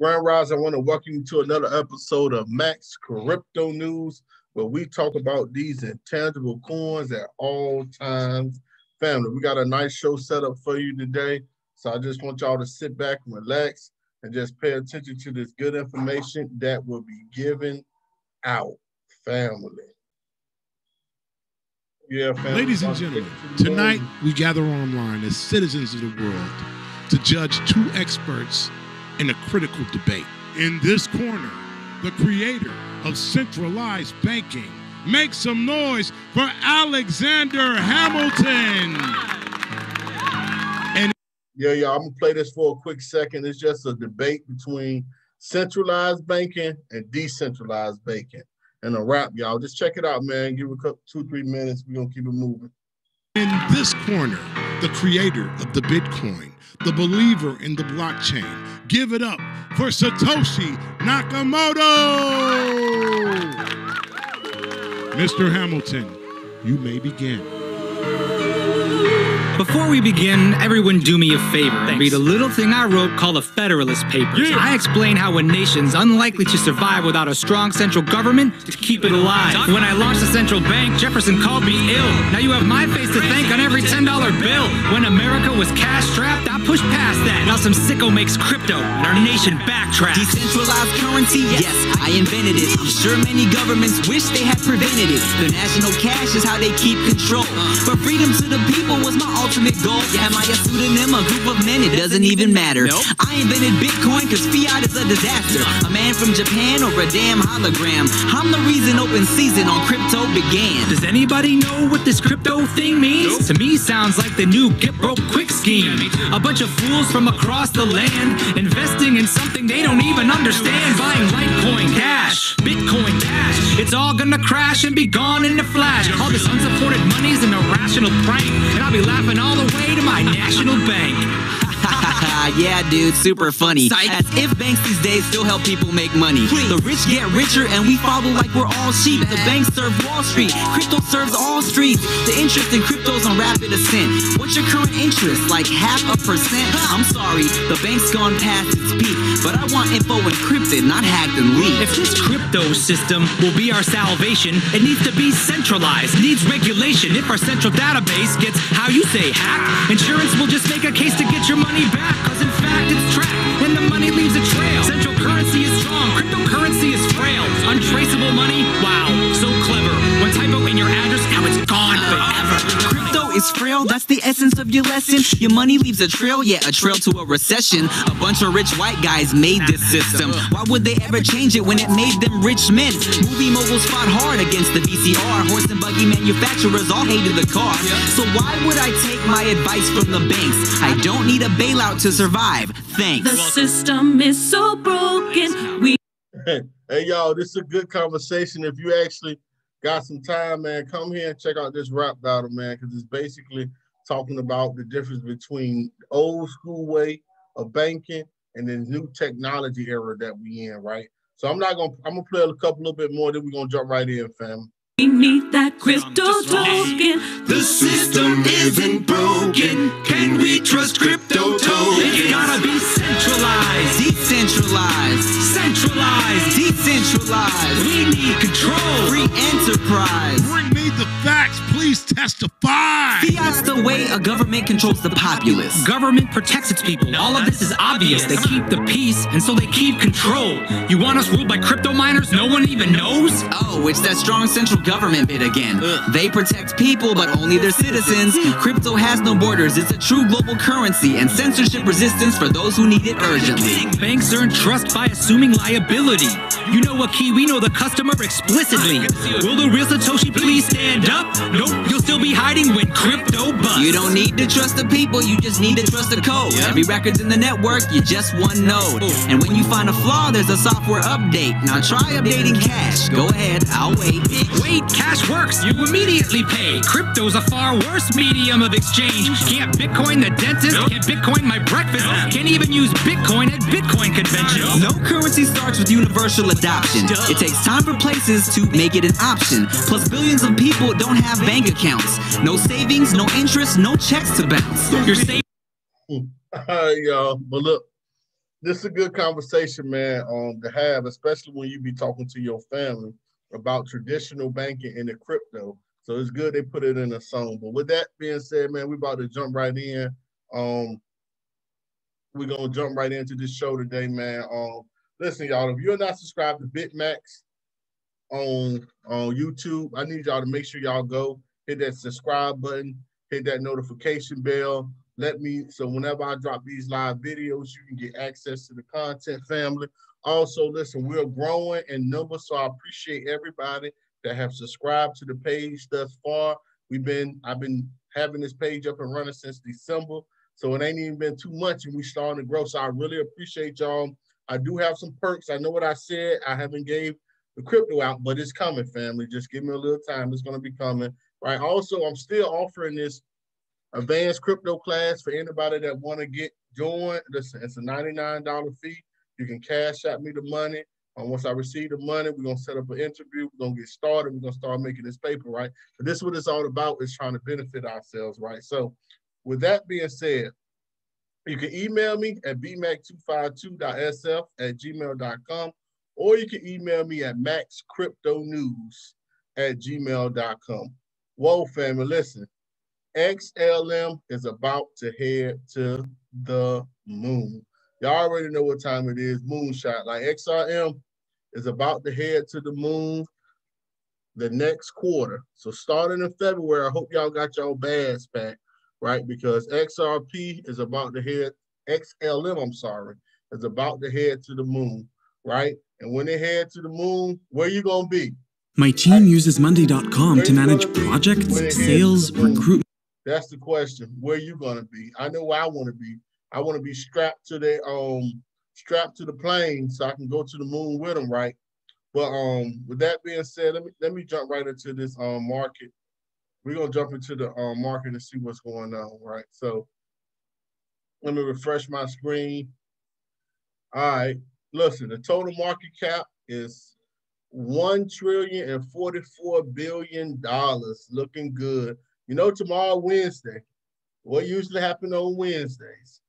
Grand Rise, I want to welcome you to another episode of Mac's Crypto News, where we talk about these intangible coins at all times. Family, we got a nice show set up for you today. So I just want y'all to sit back and relax and just pay attention to this good information that will be given out. Family. Yeah, family. Ladies and gentlemen, tonight we gather online as citizens of the world to judge two experts in a critical debate. In this corner, the creator of centralized banking. Make some noise for Alexander Hamilton. And yeah, yeah, I'm gonna play this for a quick second. It's just a debate between centralized banking and decentralized banking. And a wrap, y'all. Just check it out, man. Give it a couple, two, three minutes. We're gonna keep it moving. In this corner, the creator of the Bitcoin, the believer in the blockchain. Give it up for Satoshi Nakamoto. Mr. Hamilton, you may begin. Before we begin, everyone do me a favor and read a little thing I wrote called the Federalist Papers. Yeah. I explain how a nation's unlikely to survive without a strong central government to keep it alive. When I launched the central bank, Jefferson called me ill. Now you have my face to thank on every $10 bill. When America was cash strapped, I pushed past that. Now some sicko makes crypto and our nation backtracks. Decentralized currency, yes, I invented it. I'm sure many governments wish they had prevented it. The national cash is how they keep control. Uh-huh. But freedom to the people was my ultimate goal. Am I a pseudonym, a group of men? It doesn't even matter. Nope. I invented Bitcoin cause fiat is a disaster. A man from Japan or a damn hologram. I'm the reason open season on crypto began. Does anybody know what this crypto thing means? Nope. To me, sounds like the new get broke quick scheme. A bunch of fools from across the land investing in something they don't even understand. Buying Litecoin, Cash, Bitcoin, Cash. It's all gonna crash and be gone in a flash. All this unsupported money's an irrational prank, and I'll be laughing all the way to my national bank. yeah, dude, super funny. As if banks these days still help people make money. The rich get richer and we follow like we're all sheep. The banks serve Wall Street, crypto serves all streets. The interest in crypto's on rapid ascent. What's your current interest? Like half a percent? I'm sorry, the bank's gone past its peak. But I want info encrypted, not hacked and leaked. If this crypto system will be our salvation, it needs to be centralized, needs regulation. If our central database gets, how you say, hacked, insurance will just make a case to get your money back. Cause in fact it's tracked and the money leaves a trail. Central currency is strong, cryptocurrency is frail. Untraceable money, wow, is frail, that's the essence of your lesson. Your money leaves a trail, yeah, a trail to a recession. A bunch of rich white guys made this system. Why would they ever change it when it made them rich men? Movie moguls fought hard against the VCR. Horse and buggy manufacturers all hated the car. So why would I take my advice from the banks? I don't need a bailout to survive. Thanks. The system is so broken. We hey y'all, this is a good conversation. If you actually got some time, man, come here and check out this rap battle, man, because it's basically talking about the difference between old school way of banking and the new technology era that we in, right? So I'm not gonna I'm gonna play a couple little bit more, then we're gonna jump right in, fam. We need that crypto token. The system isn't broken. Can we trust crypto decentralized. We need control, free enterprise. Bring me the facts, please testify. Fiat's the way a government controls the populace. Government protects its people. All of this is obvious. They keep the peace, and so they keep control. You want us ruled by crypto miners no one even knows? Oh, it's that strong central government bit again. They protect people, but only their citizens. Crypto has no borders. It's a true global currency and censorship resistance for those who need it urgently. Banks earn trust by assuming liability. You know a key, we know the customer explicitly. Will the real Satoshi please stand up? Nope, you'll still be hiding when crypto busts. You don't need to trust the people, you just need to trust the code. Every record's in the network, you just one node. And when you find a flaw, there's a software update. Now try updating cash. Go ahead, I'll wait. Wait cash works, you immediately pay. Crypto's a far worse medium of exchange. Can't Bitcoin the dentist, can't Bitcoin my breakfast, can't even use Bitcoin at Bitcoin conventions. No currency starts with universal adoption. It takes time for places to make it an option. Plus, billions of people don't have bank accounts. No savings, no interest, no checks to bounce. You're saving. Right, y'all. But look, this is a good conversation, man, um, to have, especially when you be talking to your family about traditional banking and the crypto. So it's good they put it in a song. But with that being said, man, we about to jump right in. Um, we're gonna jump right into this show today, man. Um, listen, y'all, if you're not subscribed to Bit Macs on on YouTube, I need y'all to make sure y'all go hit that subscribe button, hit that notification bell. Let me so whenever I drop these live videos, you can get access to the content family. Also, listen, we're growing in numbers, so I appreciate everybody that have subscribed to the page thus far. We've been I've been having this page up and running since December. So it ain't even been too much and we starting to grow. So I really appreciate y'all. I do have some perks. I know what I said. I haven't gave the crypto out, but it's coming, family. Just give me a little time. It's going to be coming. Right. Also, I'm still offering this advanced crypto class for anybody that want to get joined. Listen, it's a $99 fee. You can cash out me the money. And once I receive the money, we're gonna set up an interview. We're gonna get started. We're gonna start making this paper, right? This is what it's all about is trying to benefit ourselves, right? So with that being said, you can email me at bmac252.sf at gmail.com, or you can email me at macscryptonews at gmail.com. Whoa, family, listen. XLM is about to head to the moon. Y'all already know what time it is, moonshot. Like XRM is about to head to the moon the next quarter. So starting in February, I hope y'all got y'all bags back, right? Because XRP is about to head, XLM, I'm sorry, is about to head to the moon, right? And when they head to the moon, where you gonna be? My team uses Monday.com to manage projects, sales, recruitment. That's the question. Where you gonna be? I know where I want to be. I want to be strapped to the um strapped to the plane so I can go to the moon with them, right? But um, with that being said, let me let me jump right into this um market. We're gonna jump into the um market and see what's going on, right? So let me refresh my screen. All right, listen, the total market cap is one trillion and forty-four billion dollars. Looking good. You know, tomorrow Wednesday. What usually happens on Wednesdays?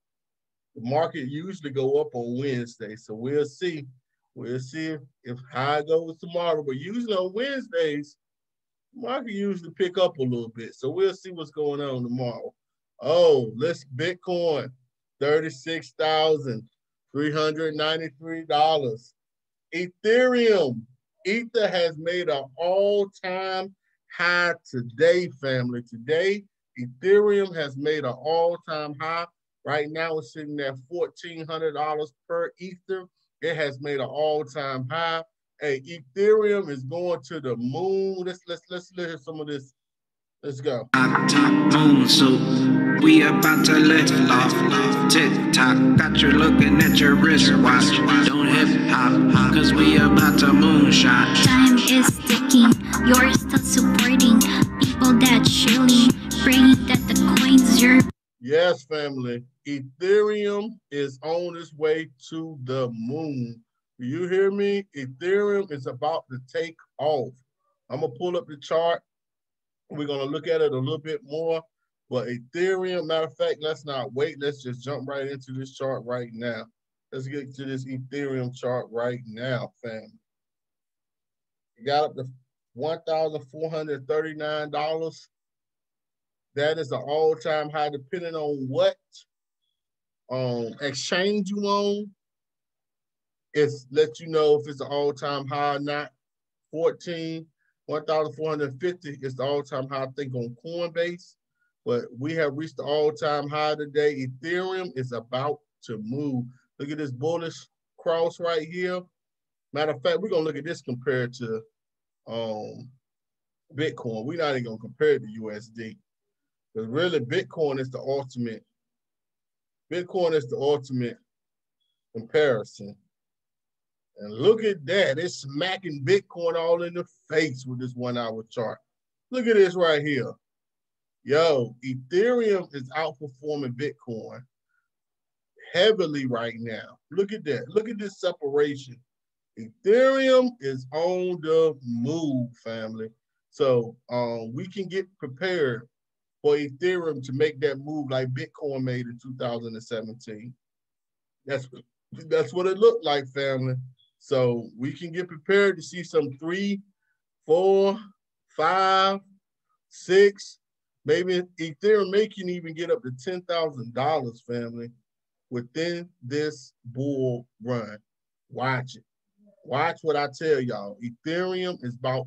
The market usually go up on Wednesday, so we'll see. We'll see if, if how goes tomorrow. But usually on Wednesdays, market usually pick up a little bit. So we'll see what's going on tomorrow. Oh, let's Bitcoin, thirty-six thousand three hundred ninety-three dollars. Ethereum, Ether has made an all-time high today, family. Today, Ethereum has made an all-time high. Right now, it's sitting at $1,400 per Ether. It has made an all-time high. Hey, Ethereum is going to the moon. Let's let's let's listen some of this. Let's go. top moon, so we about to lift off. Tick tock, got you looking at your wristwatch. Don't hip hop, cause we about to moonshot. Time is ticking, you're still supporting people that chilling, praying that the coins you're Yes, family. Ethereum is on its way to the moon. You hear me? Ethereum is about to take off. I'm gonna pull up the chart. We're gonna look at it a little bit more. But Ethereum, matter of fact, let's not wait. Let's just jump right into this chart right now. Let's get to this Ethereum chart right now, family. You got up to $1,439. That is an all-time high, depending on what um, exchange you own. It's let you know if it's an all-time high or not. 14, 1,450 is the all-time high, I think, on Coinbase. But we have reached the all-time high today. Ethereum is about to move. Look at this bullish cross right here. Matter of fact, we're gonna look at this compared to um, Bitcoin. We're not even gonna compare it to USD. Because really, Bitcoin is the ultimate. Bitcoin is the ultimate comparison. And look at that. It's smacking Bitcoin all in the face with this one hour chart. Look at this right here. Yo, Ethereum is outperforming Bitcoin heavily right now. Look at that. Look at this separation. Ethereum is on the move, family. So um, we can get prepared for Ethereum to make that move like Bitcoin made in 2017. That's That's what it looked like, family. So we can get prepared to see some three, four, five, six, maybe Ethereum may can even get up to ten thousand dollars, family, within this bull run. Watch it. Watch what I tell y'all. Ethereum is about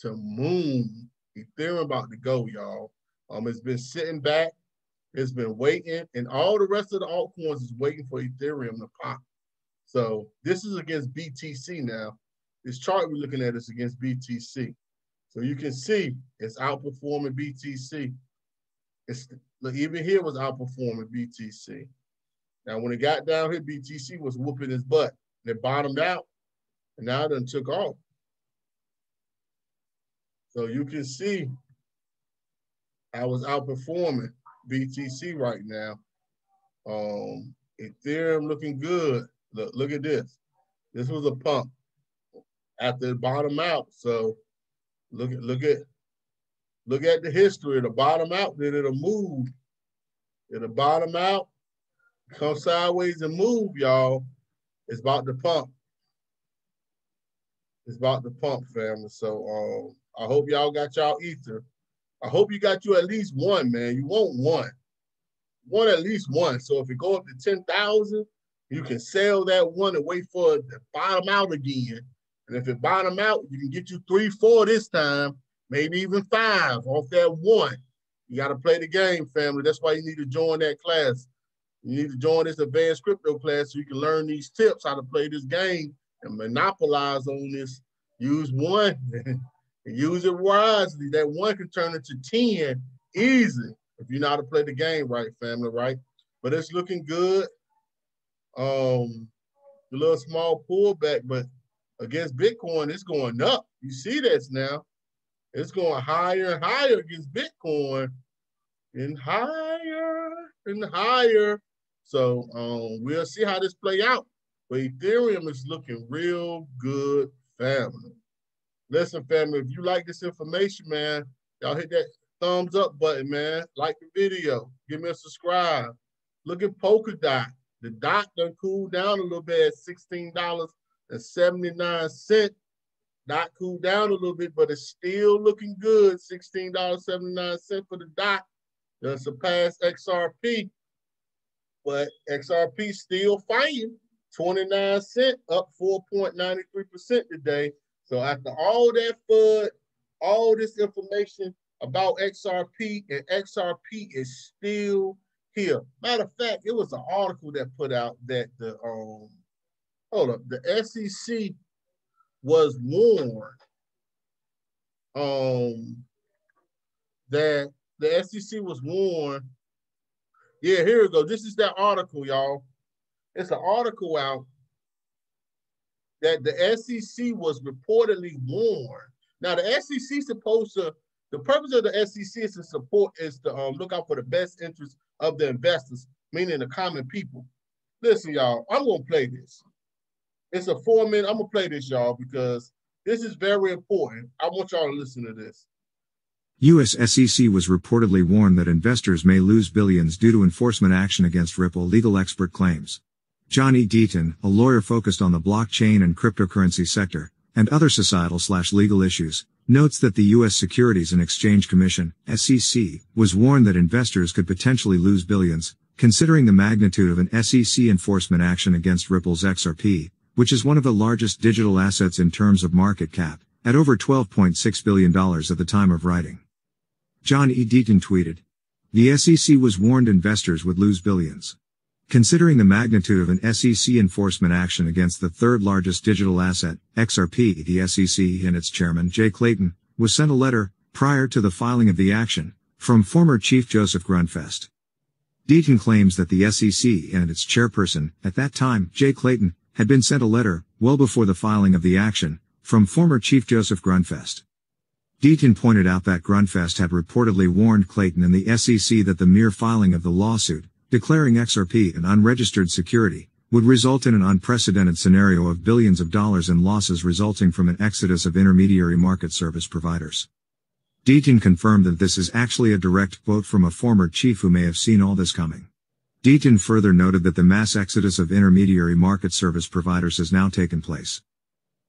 to moon. Ethereum about to go, y'all. Um, it's been sitting back, it's been waiting, and all the rest of the altcoins is waiting for Ethereum to pop. So this is against BTC now. This chart we're looking at is against BTC. So you can see it's outperforming BTC. It's look, even here was outperforming BTC. Now, when it got down here, BTC was whooping his butt. And It bottomed out, and now it done took off. So you can see I was outperforming BTC right now. Um, Ethereum looking good. Look, look at this. This was a pump after it bottom out. So look at look at look at the history. The bottom out, then it'll move. It'll bottom out, come sideways and move, y'all. It's about to pump. It's about to pump, family. So um, I hope y'all got y'all ether. I hope you got you at least one, man. You want one. One at least one. So if it go up to 10,000, you can sell that one and wait for it to bottom out again. And if it bottom out, you can get you three, four this time, maybe even five off that one. You got to play the game, family. That's why you need to join that class. You need to join this advanced crypto class so you can learn these tips, how to play this game and monopolize on this. Use one and use it wisely. That one can turn into 10 easy if you know how to play the game right, family, right? But it's looking good. Um, a little small pullback, but against Bitcoin, it's going up. You see this now. It's going higher and higher against Bitcoin and higher and higher. So um, we'll see how this play out. But Ethereum is looking real good, family. Listen, family, if you like this information, man, y'all hit that thumbs up button, man. Like the video. Give me a subscribe. Look at Polkadot. The dot done cooled down a little bit at $16.79. Dot cooled down a little bit, but it's still looking good. $16.79 for the dot. Done surpassed XRP. But XRP still fighting. 29 cent, up 4.93% today. So after all that FUD, all this information about XRP, and XRP is still here. Matter of fact, it was an article that put out that the um hold up, the SEC was warned um that the SEC was warned. Yeah, here we go. This is that article, y'all. It's an article out that the SEC was reportedly warned. Now the SEC supposed to the purpose of the SEC is to support is to um, look out for the best interest of the investors, meaning the common people. Listen, y'all, I'm gonna play this. It's a four minute. I'm gonna play this, y'all, because this is very important. I want y'all to listen to this. US SEC was reportedly warned that investors may lose billions due to enforcement action against Ripple legal expert claims. Johnny. Deaton, a lawyer focused on the blockchain and cryptocurrency sector, and other societal slash legal issues, notes that the U.S. Securities and Exchange Commission, SEC, was warned that investors could potentially lose billions, considering the magnitude of an SEC enforcement action against Ripple's XRP, which is one of the largest digital assets in terms of market cap, at over $12.6 billion at the time of writing. John E. Deaton tweeted, The SEC was warned investors would lose billions. Considering the magnitude of an SEC enforcement action against the third largest digital asset, XRP, the SEC and its chairman Jay Clayton, was sent a letter, prior to the filing of the action, from former Chief Joseph Grundfest. Deaton claims that the SEC and its chairperson, at that time, Jay Clayton, had been sent a letter, well before the filing of the action, from former Chief Joseph Grundfest. Deaton pointed out that Grundfest had reportedly warned Clayton and the SEC that the mere filing of the lawsuit, declaring XRP an unregistered security, would result in an unprecedented scenario of billions of dollars in losses resulting from an exodus of intermediary market service providers. Deaton confirmed that this is actually a direct quote from a former chief who may have seen all this coming. Deaton further noted that the mass exodus of intermediary market service providers has now taken place.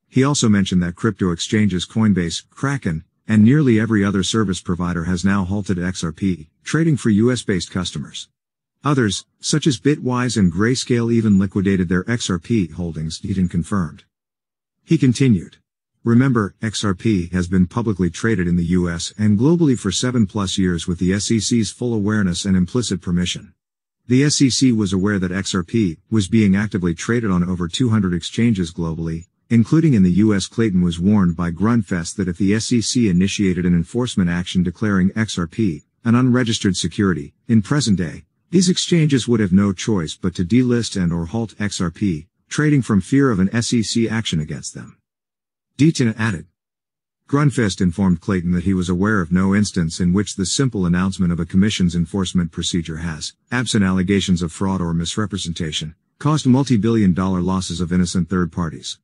He also mentioned that crypto exchanges Coinbase, Kraken, and nearly every other service provider has now halted XRP trading for US-based customers. Others, such as Bitwise and Grayscale even liquidated their XRP holdings, Deaton confirmed. He continued. Remember, XRP has been publicly traded in the US and globally for seven plus years with the SEC's full awareness and implicit permission. The SEC was aware that XRP was being actively traded on over 200 exchanges globally, including in the US. Clayton was warned by Grundfest that if the SEC initiated an enforcement action declaring XRP an unregistered security, in present day, these exchanges would have no choice but to delist and or halt XRP, trading from fear of an SEC action against them. Deaton added. Grundfest informed Clayton that he was aware of no instance in which the simple announcement of a commission's enforcement procedure has, absent allegations of fraud or misrepresentation, caused multi-billion dollar losses of innocent third parties.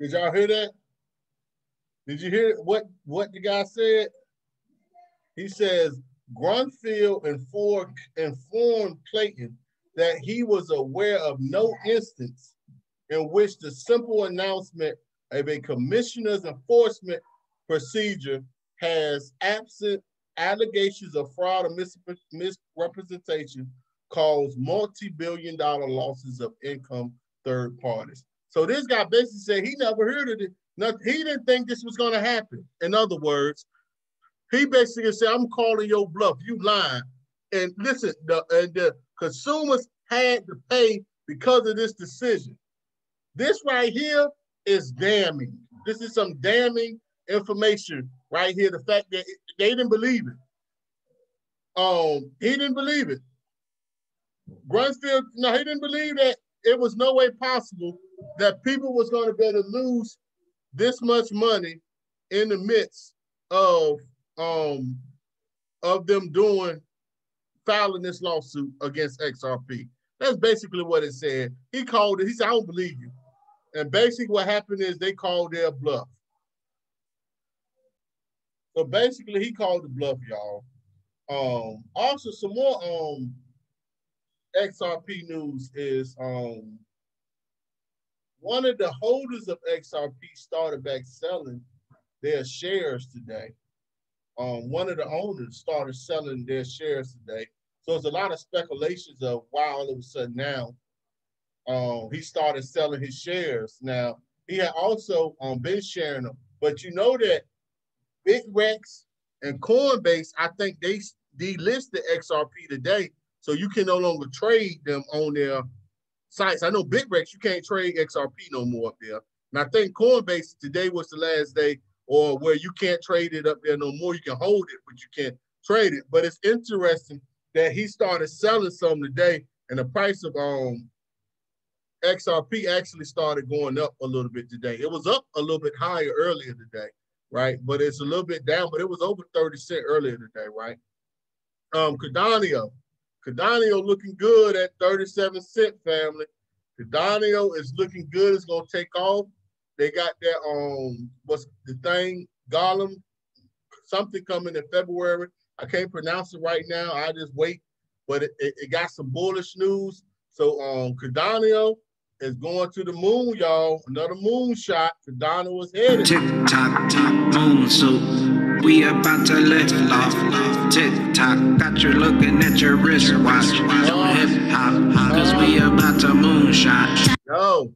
Did y'all hear that? Did you hear what what the guy said? He says Grunfeld informed, informed Clayton that he was aware of no instance in which the simple announcement of a commissioner's enforcement procedure has absent allegations of fraud or mis- misrepresentation caused multi-billion dollar losses of income third parties. So this guy basically said he never heard of it. He didn't think this was going to happen. In other words, he basically said, "I'm calling your bluff. You lying." And listen, the and the consumers had to pay because of this decision. This right here is damning. This is some damning information right here. The fact that they didn't believe it. Um, he didn't believe it. Grunfeld, no, he didn't believe that it was no way possible that people was going to be able to lose this much money in the midst of um of them doing filing this lawsuit against XRP. That's basically what it said. He called it. He said, "I don't believe you." And basically, what happened is they called their bluff. So basically, he called the bluff, y'all. Um, also, some more um XRP news is um one of the holders of XRP started back selling their shares today. Um, one of the owners started selling their shares today. So there's a lot of speculations of why all of a sudden now um, he started selling his shares. Now he had also um, been sharing them, but you know that Bittrex and Coinbase, I think they delisted XRP today, so you can no longer trade them on their sites. I know Bittrex, you can't trade XRP no more up there. And I think Coinbase today was the last day, or where you can't trade it up there no more. You can hold it, but you can't trade it. But it's interesting that he started selling some today, and the price of um XRP actually started going up a little bit today. It was up a little bit higher earlier today, right? But it's a little bit down, but it was over 30 cent earlier today, right? Um, Cardano, Cardano looking good at 37 cent family. Cardano is looking good. It's gonna take off. They got that um what's the thing? Gollum, something coming in February. I can't pronounce it right now. I just wait, but it, it, it got some bullish news. So um Cardano is going to the moon, y'all. Another moon shot. Cardano was headed. Tick tock, tock, moon so we about to lift off. Tick tock, got you looking at your wristwatch. Hip hop, cause we about to moonshot. Yo,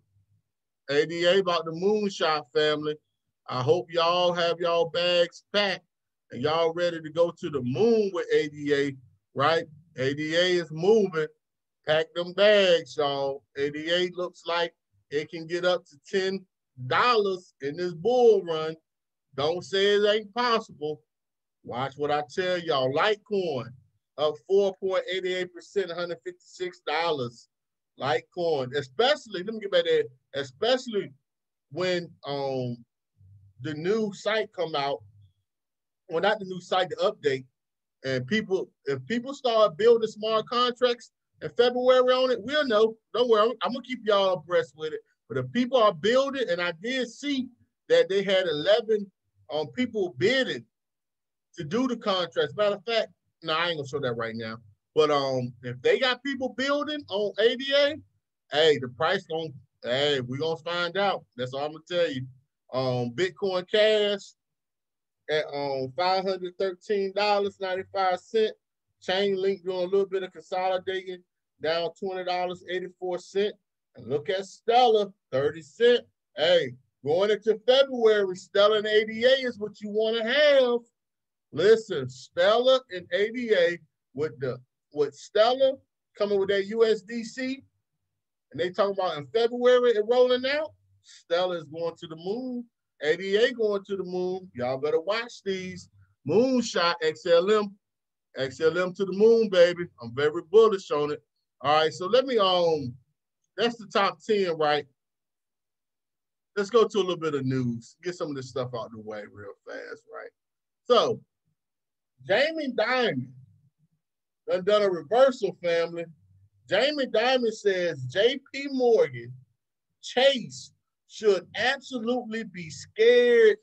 ADA about the moonshot family. I hope y'all have y'all bags packed and y'all ready to go to the moon with ADA, right? ADA is moving. Pack them bags, y'all. ADA looks like it can get up to ten dollars in this bull run. Don't say it ain't possible. Watch what I tell y'all. Litecoin up 4.88%, $156. Litecoin, especially, let me get back there, especially when um the new site come out, well, not the new site, the update, and people, if people start building smart contracts in February on it, we'll know. Don't worry, I'm, I'm gonna keep y'all abreast with it. But if people are building, and I did see that they had 11 um, people bidding to do the contracts. Matter of fact, no, I ain't gonna show that right now. But um, if they got people building on ADA, hey, the price going hey, we're gonna find out. That's all I'm gonna tell you. Um, Bitcoin Cash at um five hundred thirteen dollars ninety five cent. Chainlink doing a little bit of consolidating, down twenty dollars eighty four cent. And look at Stellar, thirty cent. Hey, going into February, Stellar and ADA is what you want to have. Listen, Stellar and ADA with the with Stella coming with that USDC, and they talking about in February it rolling out. Stellar is going to the moon. ADA going to the moon. Y'all better watch these. Moonshot XLM. XLM to the moon, baby. I'm very bullish on it. All right, so let me um that's the top 10, right? Let's go to a little bit of news. Get some of this stuff out of the way real fast, right? So Jamie Dimon done done a reversal, family. Jamie Dimon says JP Morgan Chase should absolutely be scared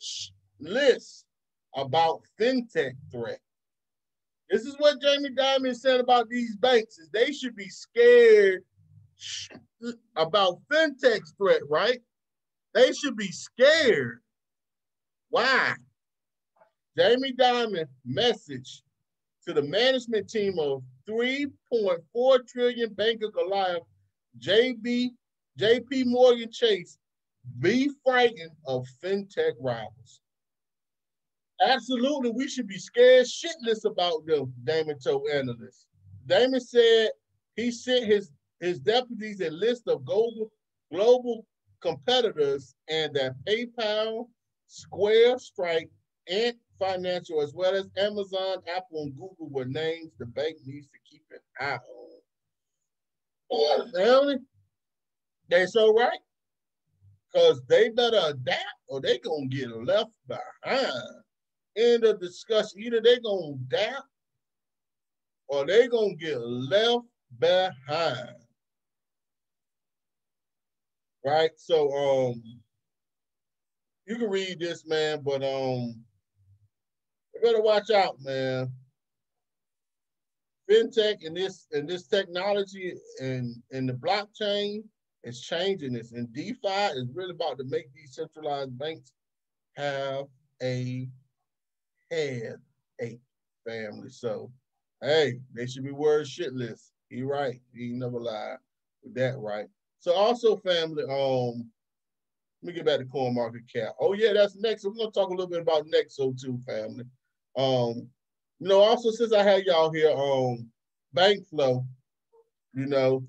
list about fintech threat. This is what Jamie Dimon said about these banks is they should be scared about fintech threat, right? They should be scared. Why? Jamie Dimon message to the management team of 3.4 trillion Bank of Goliath, JB, JP Morgan Chase, be frightened of fintech rivals. Absolutely, we should be scared shitless about them, Dimon told analysts. Dimon said he sent his, his deputies a list of global, global competitors and that PayPal, Square, Stripe, and Financial, as well as Amazon, Apple, and Google were names the bank needs to keep an eye on. Family, they so right. Because they better adapt or they gonna get left behind. End of discussion. Either they gonna adapt or they gonna get left behind. Right? So um you can read this, man, but um better watch out, man. Fintech and this and this technology and and the blockchain is changing this. And DeFi is really about to make these centralized banks have a headache, family. So, hey, they should be worried shitless. He right. He never lied with that, right? So also, family, um, let me get back to coin market cap. Oh yeah, that's next. We're gonna talk a little bit about Nexo too, family. Um, you know, also since I had y'all here on um, bank flow, you know,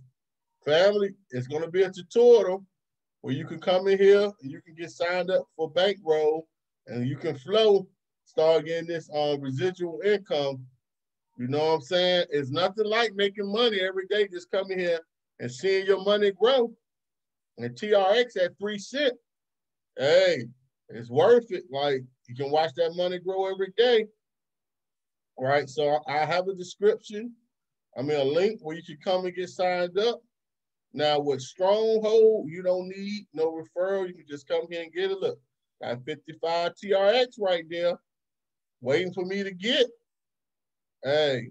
family, it's gonna be a tutorial where you can come in here and you can get signed up for bankroll and you can flow, start getting this um residual income. You know what I'm saying? It's nothing like making money every day, just coming here and seeing your money grow. And TRX at three cent, hey, it's worth it. Like you can watch that money grow every day. Right. So I have a description. I mean a link where you can come and get signed up. Now with Stronghold, you don't need no referral. You can just come here and get a look. Got 55 TRX right there, waiting for me to get. Hey,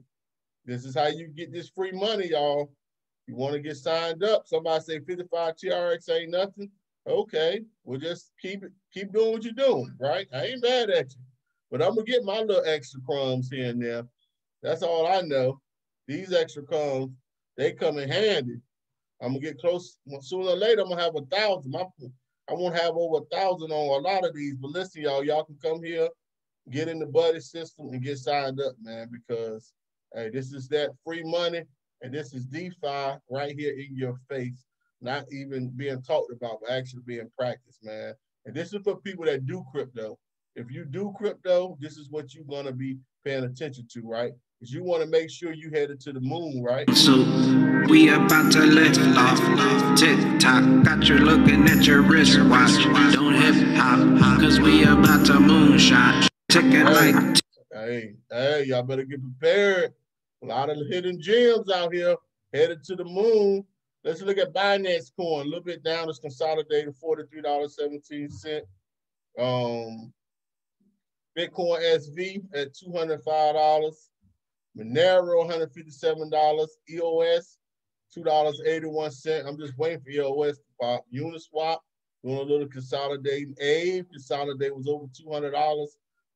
this is how you get this free money, y'all. You want to get signed up. Somebody say 55 TRX ain't nothing. Okay, we'll just keep it, keep doing what you're doing, right? I ain't mad at you. But I'm gonna get my little extra crumbs here and there. That's all I know. These extra crumbs, they come in handy. I'm gonna get close. Sooner or later, I'm gonna have a thousand. My, I won't have over a thousand on a lot of these. But listen, y'all, y'all can come here, get in the buddy system, and get signed up, man. Because hey, this is that free money, and this is DeFi right here in your face. Not even being talked about, but actually being practiced, man. And this is for people that do crypto if you do crypto, this is what you're gonna be paying attention to, right? Because you want to make sure you headed to the moon, right? So we about to lift off. Tick tock, got you looking at your wristwatch. Don't hip hop, cause we about to moonshot. Ticking like. Hey, hey, y'all better get prepared. A lot of hidden gems out here headed to the moon. Let's look at Binance Coin. A little bit down, it's consolidated $43.17. Um, Bitcoin SV at $205. Monero, $157. EOS, $2.81. I'm just waiting for EOS to pop. Uniswap, doing a little consolidating. A consolidate was over $200.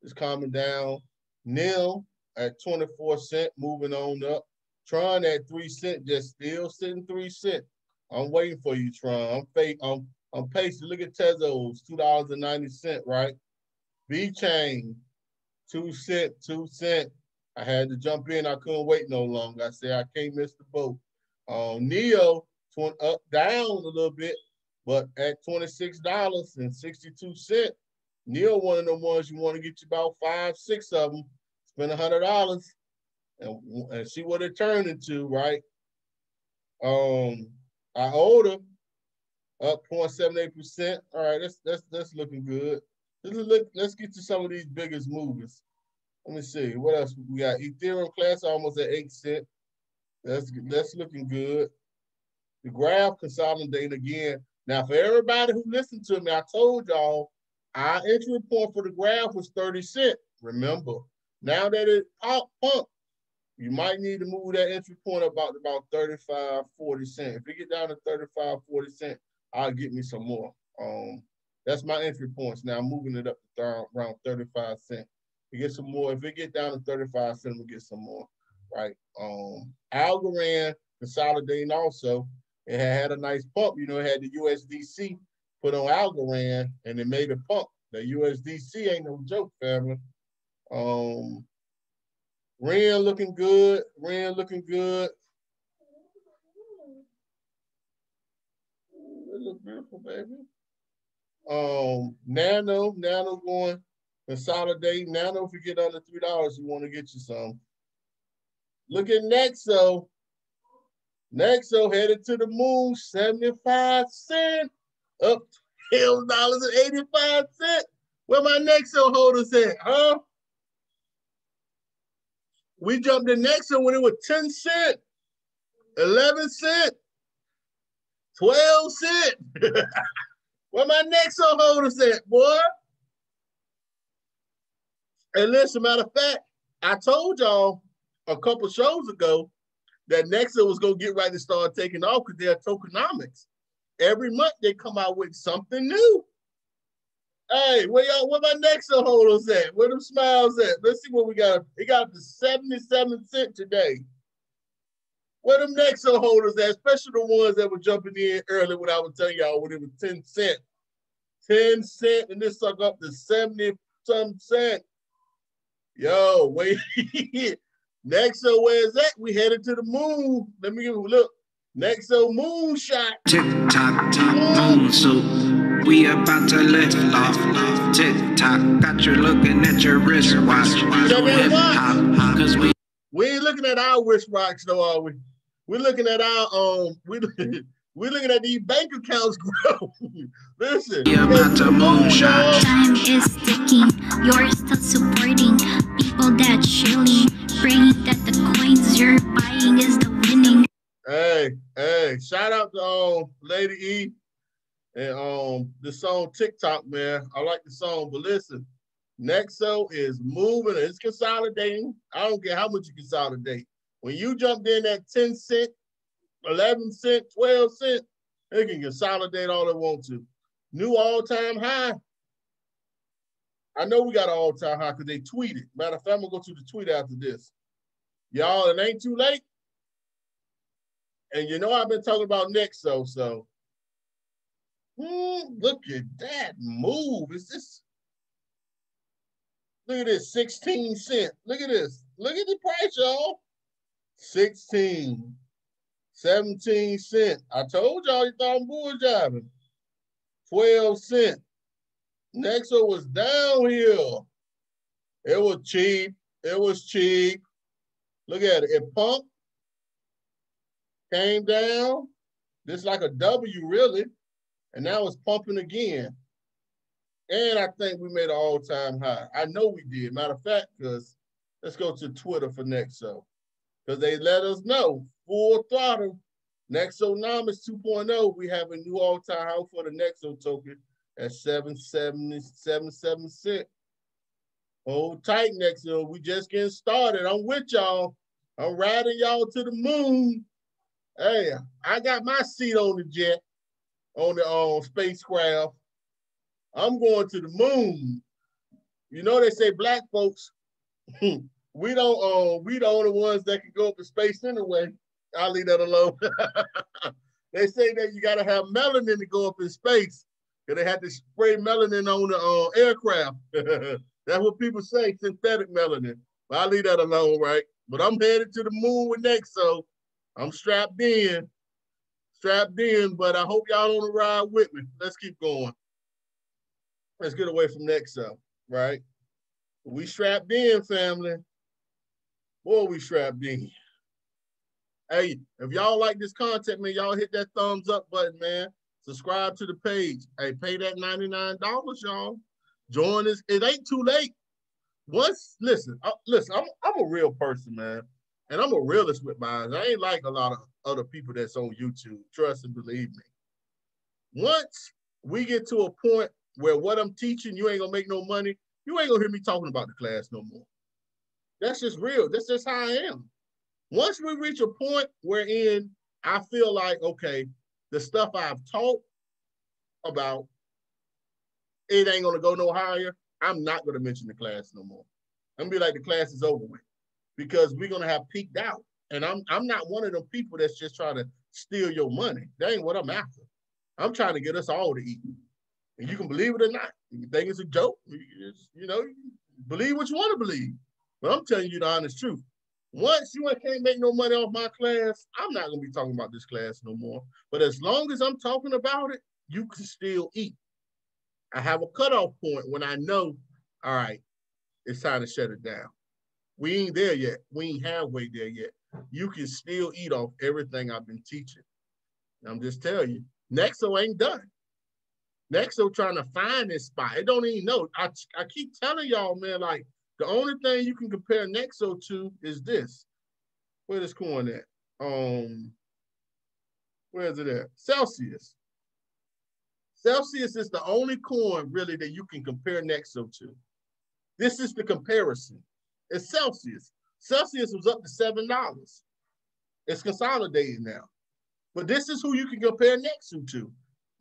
It's coming down. NIL at 24 cent, moving on up. Tron at three cent, just still sitting three cent. I'm waiting for you, Tron. I'm fake. I'm I'm patient. Look at Tezos, two dollars and ninety cent, right? VeChain, two cent, two cent. I had to jump in. I couldn't wait no longer. I said I can't miss the boat. Um, Neo, tw- up down a little bit, but at twenty six dollars and sixty two cent. Neo, one of the ones you want to get you about five, six of them. Spend a hundred dollars and, and see what it turned into, right? Um, i IOTA up 0.78%. All right, that's that's that's looking good. Let's look, let's get to some of these biggest movers. Let me see. What else we got? Ethereum class almost at 8 cent. That's that's looking good. The graph consolidating again. Now, for everybody who listened to me, I told y'all our entry point for the graph was 30 cent. Remember, now that it pop pump, you might need to move that entry point about about 35, 40 cent. If you get down to 35, 40 cent, I'll get me some more. Um, that's my entry points. Now I'm moving it up to th- around 35 cent. We get some more. If it get down to 35 cent, we'll get some more, right? Um, Algorand consolidating also. It had a nice pump. You know, it had the USDC put on Algorand and it made a pump. The USDC ain't no joke, family. Um, Ren looking good. Ren looking good. It look beautiful, baby. Um, Nano, Nano going consolidate. Nano, if you get under three dollars, you want to get you some. Look at Nexo. Nexo headed to the moon, 75 cent, up twelve dollars and 85 cent. Where my Nexo holders at, huh? We jumped in Nexo when it was 10 cent, 11 cent, 12 cent. Where my next Nexo holders at, boy? And listen, matter of fact, I told y'all a couple shows ago that Nexo was gonna get ready to start taking off because they're tokenomics. Every month they come out with something new. Hey, where y'all, where my Nexo holders at? Where them smiles at? Let's see what we got. It got to 77 cent today. Where them Nexo holders at? Especially the ones that were jumping in early when I was telling y'all when it was 10 cent. 10 cent and this suck up to 70 some cent. Yo, wait. Nexo, where's that? We headed to the moon. Let me give you a look. Nexo moonshot. Tick tock, tock, moon so we about to lift off. Tick tock, got you looking at your wristwatch. Hip hop, cause we We ain't looking at our wristwatch though, are we? We're looking at our um we we're looking at these bank accounts grow. Listen. We about to moonshot. Time is ticking. You're still supporting people that chilling. Praying that the coins you're buying is the winning. Hey, hey, shout out to um Lady E and um the song TikTok, man. I like the song, but listen, Nexo is moving, it's consolidating. I don't care how much you consolidate. When you jumped in at 10 cent, 11 cent, 12 cent, it can consolidate all it wants to. New all-time high. I know we got an all-time high because they tweeted. Matter of fact, I'm gonna go to the tweet after this. Y'all, it ain't too late. And you know I've been talking about Nexo, so hmm, look at that move. Is this look at this 16 cent? Look at this. Look at the price, y'all. 16, 17 cent. I told y'all you thought I'm bull jiving. 12 cent. Nexo was downhill. It was cheap. It was cheap. Look at it. It pumped came down, just like a W really, and now it's pumping again. And I think we made an all-time high. I know we did. Matter of fact, because let's go to Twitter for Nexo. Because they let us know, full throttle, Nexonomics 2.0, we have a new all-time high for the Nexo token at 777 cent. Hold tight, Nexo. We just getting started. I'm with y'all. I'm riding y'all to the moon. Hey, I got my seat on the jet, on the uh, spacecraft. I'm going to the moon. You know they say black folks, we don't uh, we don't the only ones that can go up in space anyway. I'll leave that alone. they say that you gotta have melanin to go up in space. Cause they had to spray melanin on the uh, aircraft. That's what people say, synthetic melanin. But I'll leave that alone, right? But I'm headed to the moon with Nexo. I'm strapped in, strapped in, but I hope y'all on the ride with me. Let's keep going. Let's get away from Nexo, right? We strapped in, family. Boy, we strapped in. Hey, if y'all like this content, man, y'all hit that thumbs up button, man. Subscribe to the page. Hey, pay that $99, y'all. Join us. It ain't too late. Once, listen, listen, I'm, I'm a real person, man. And I'm a realist with mine. I ain't like a lot of other people that's on YouTube. Trust and believe me. Once we get to a point where what I'm teaching, you ain't gonna make no money, you ain't gonna hear me talking about the class no more. That's just real. That's just how I am. Once we reach a point wherein I feel like, okay, the stuff I've taught about, it ain't gonna go no higher. I'm not gonna mention the class no more. I'm gonna be like the class is over with because we're gonna have peaked out. And I'm I'm not one of them people that's just trying to steal your money. That ain't what I'm after. I'm trying to get us all to eat. And you can believe it or not. You think it's a joke. It's, you know, believe what you want to believe. But I'm telling you the honest truth. Once you can't make no money off my class, I'm not gonna be talking about this class no more. But as long as I'm talking about it, you can still eat. I have a cutoff point when I know, all right, it's time to shut it down. We ain't there yet. We ain't halfway there yet. You can still eat off everything I've been teaching. I'm just telling you, Nexo ain't done. Nexo trying to find this spot. It don't even know. I, I keep telling y'all, man, like the only thing you can compare Nexo to is this. Where this coin at? Um, where is it at? Celsius. Celsius is the only coin really that you can compare Nexo to. This is the comparison. It's Celsius. Celsius was up to seven dollars. It's consolidated now. But this is who you can compare Nexo to.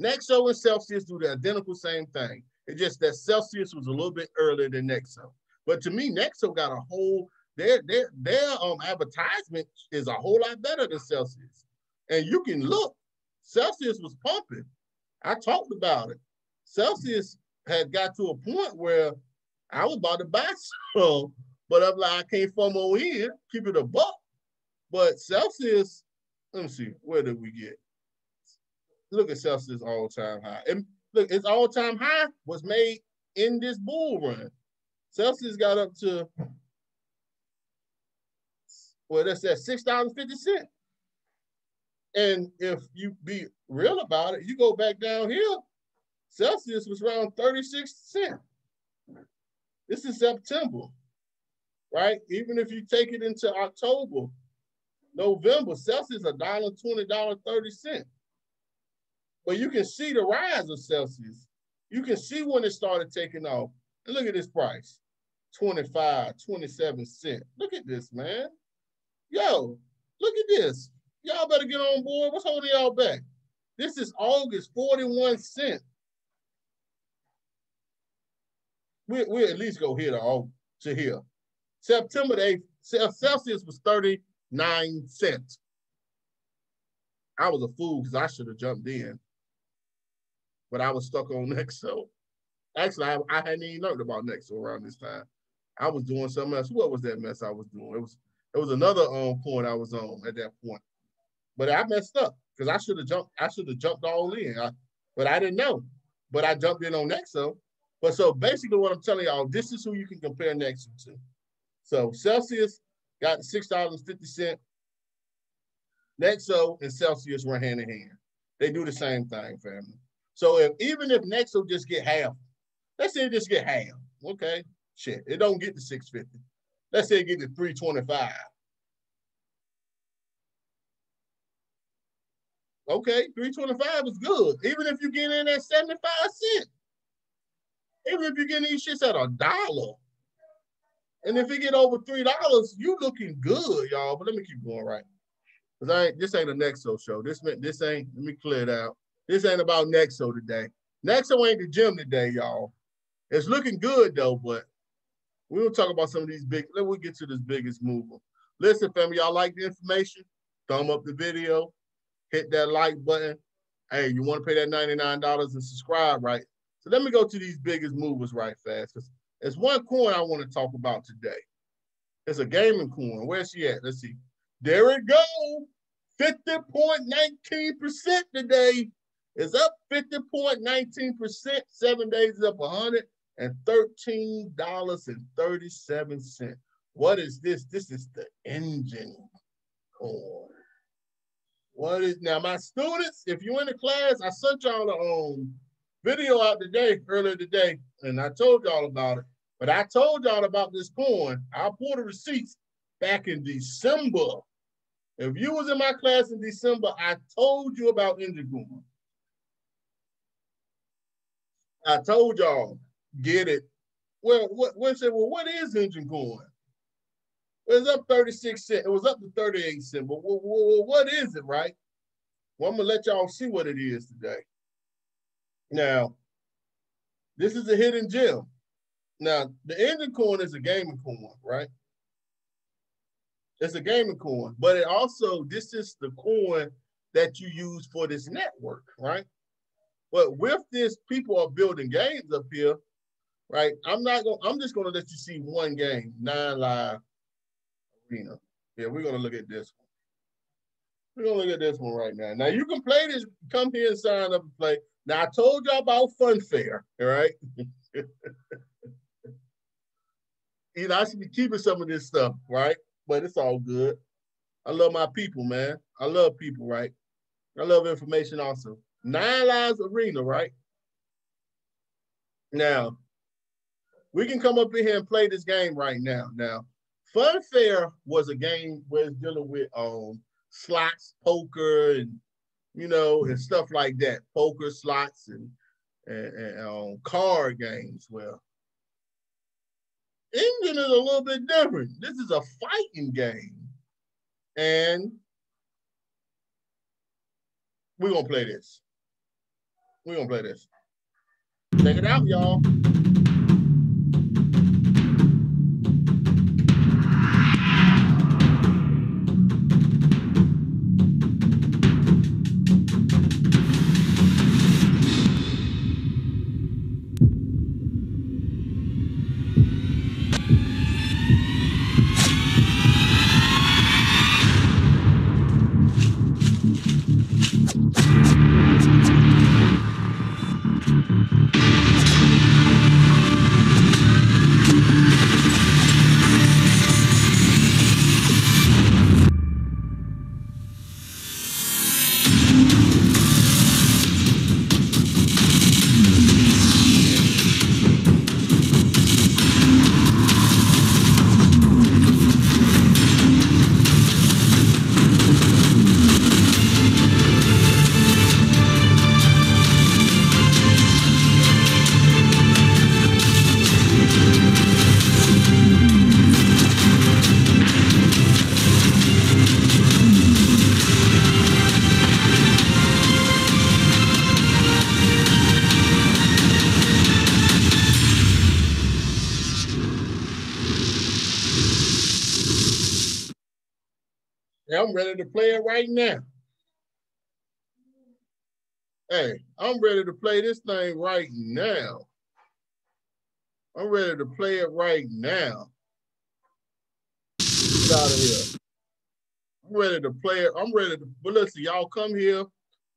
Nexo and Celsius do the identical same thing. It's just that Celsius was a little bit earlier than Nexo. But to me, Nexo got a whole their their their um advertisement is a whole lot better than Celsius. And you can look, Celsius was pumping. I talked about it. Celsius had got to a point where I was about to buy some, but I'm like, I can't FOMO in, keep it a buck. But Celsius, let me see, where did we get? Look at Celsius all-time high. And look, its all-time high was made in this bull run. Celsius got up to, well, that's at $6.50. And if you be real about it, you go back down here, Celsius was around 36 cents. This is September, right? Even if you take it into October, November, Celsius a dollar twenty, dollar thirty cent. But you can see the rise of Celsius. You can see when it started taking off. And look at this price. 25, 27 cent. Look at this, man. Yo, look at this. Y'all better get on board. What's holding y'all back? This is August, 41 cent. We we at least go here to, to here. September the 8th, Celsius was 39 cents. I was a fool because I should have jumped in. But I was stuck on Nexo. Actually, I, I hadn't even learned about Nexo around this time. I was doing something else. What was that mess I was doing? It was it was another um point I was on at that point. But I messed up because I should have jumped. I should have jumped all in. I, but I didn't know. But I jumped in on Nexo. But so basically, what I'm telling y'all, this is who you can compare Nexo to. So Celsius got six dollars fifty cent. Nexo and Celsius run hand in hand. They do the same thing, family. So if even if Nexo just get half, let's say just get half, okay, shit, it don't get to 650. Let's say it get to 325. Okay, 325 is good. Even if you get in at 75 cents. Even if you get these shits at a dollar. And if it get over three dollars, you looking good, y'all. But let me keep going right. Cause I ain't this ain't a Nexo show. This this ain't let me clear it out. This ain't about Nexo today. Nexo ain't the gym today, y'all. It's looking good though, but we'll talk about some of these big. Let me get to this biggest mover. Listen, family, y'all like the information? Thumb up the video, hit that like button. Hey, you want to pay that $99 and subscribe, right? So let me go to these biggest movers right fast. Because there's one coin I want to talk about today. It's a gaming coin. Where's she at? Let's see. There it go. 50.19% today. It's up 50.19%. Seven days is up 113.37. What is this? This is the Enjin coin. What is now, my students, if you're in the class, I sent y'all a um, video out today, earlier today, and I told y'all about it. But I told y'all about this coin. I pulled the receipts back in December. If you was in my class in December, I told you about Enjin coin. I told y'all, get it. Well, what, what said, well, what is Enjin coin? It was up 36 cents. It was up to 38 cents. But what is it, right? Well, I'm gonna let y'all see what it is today. Now, this is a hidden gem. Now, the Enjin coin is a gaming coin, right? It's a gaming coin, but it also, this is the coin that you use for this network, right? But with this, people are building games up here, right? I'm not gonna, I'm just gonna let you see one game, nine live arena. Yeah, we're gonna look at this one. We're gonna look at this one right now. Now you can play this, come here and sign up and play. Now I told y'all about Funfair, all right? you know, I should be keeping some of this stuff, right? But it's all good. I love my people, man. I love people, right? I love information also. Nine Lives Arena, right? Now, we can come up in here and play this game right now. Now, Funfair was a game where it's dealing with um slots, poker, and you know, and stuff like that. Poker, slots, and and, and um, card games. Well, Enjin is a little bit different. This is a fighting game. And we're gonna play this. We're gonna play this. Check it out, y'all. I'm ready to play it right now. Hey, I'm ready to play this thing right now. I'm ready to play it right now. Get out of here. I'm ready to play it. I'm ready to, but listen, y'all come here.